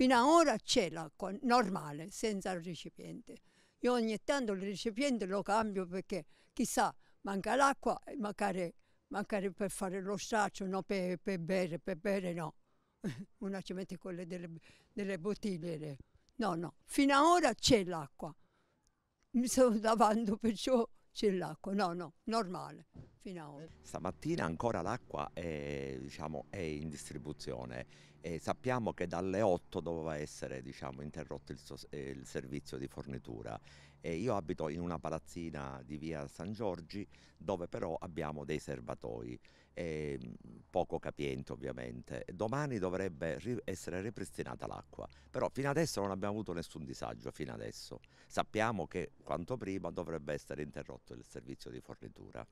Fino ad ora c'è l'acqua normale, senza il recipiente. Io ogni tanto il recipiente lo cambio perché chissà, manca l'acqua magari, magari per fare lo straccio, no, per, per bere, per bere no. Una ci mette quelle delle, delle bottiglie. No, no, fino ad ora c'è l'acqua. Mi sto davanti perciò c'è l'acqua, no, no, normale, ora. Stamattina ancora l'acqua è, diciamo, è, in distribuzione e sappiamo che dalle 8 doveva essere diciamo, interrotto il, il, servizio di fornitura. E io abito in una palazzina di via San Giorgi dove però abbiamo dei serbatoi, e, poco capienti ovviamente. Domani dovrebbe ri essere ripristinata l'acqua, però fino adesso non abbiamo avuto nessun disagio, fino adesso. Sappiamo che quanto prima dovrebbe essere interrotto il servizio di fornitura.